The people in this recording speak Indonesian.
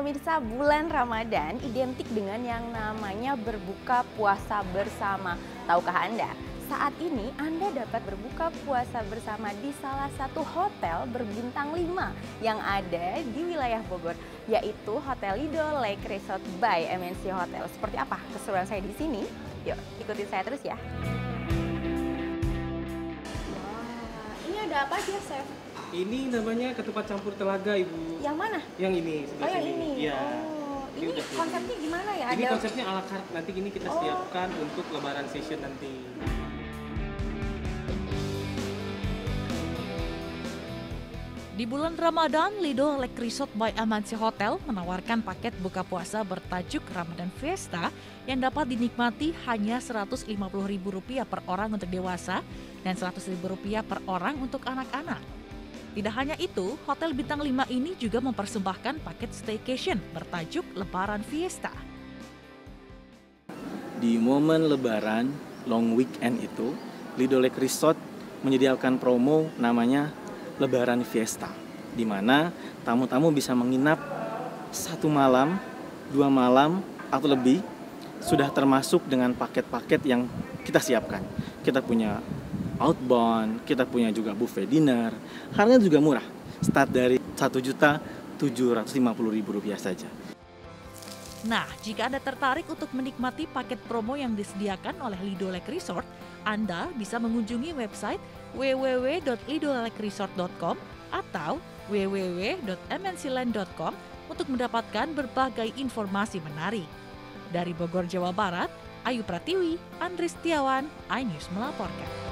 pemirsa, bulan Ramadan identik dengan yang namanya berbuka puasa bersama. Tahukah Anda? Saat ini Anda dapat berbuka puasa bersama di salah satu hotel berbintang 5 yang ada di wilayah Bogor, yaitu Hotel Lido Lake Resort by MNC Hotel. Seperti apa keseruan saya di sini? Yuk, ikutin saya terus ya. Ada apa aja, Chef? Ini namanya ketupat campur telaga, Ibu. Yang mana? Yang ini, Oh, yang sini. ini. Iya. Oh, Ini ini konsepnya gimana ya? Ini Ada konsepnya ala carte. Nanti ini kita Oh. siapkan untuk lebaran session nanti. Di bulan Ramadan, Lido Lake Resort by Amansi Hotel menawarkan paket buka puasa bertajuk Ramadan Fiesta yang dapat dinikmati hanya Rp150.000 per orang untuk dewasa dan Rp100.000 per orang untuk anak-anak. Tidak hanya itu, Hotel Bintang 5 ini juga mempersembahkan paket staycation bertajuk Lebaran Fiesta. Di momen lebaran, long weekend itu, Lido Lake Resort menyediakan promo namanya Lebaran Fiesta, di mana tamu-tamu bisa menginap satu malam, dua malam, atau lebih, sudah termasuk dengan paket-paket yang kita siapkan. Kita punya outbound, kita punya juga buffet dinner, harganya juga murah, start dari Rp1.750.000 saja. Nah, jika Anda tertarik untuk menikmati paket promo yang disediakan oleh Lido Lake Resort, Anda bisa mengunjungi website www.lidolakeresort.com atau www.mncland.com untuk mendapatkan berbagai informasi menarik. Dari Bogor, Jawa Barat, Ayu Pratiwi, Andri Setiawan, iNews melaporkan.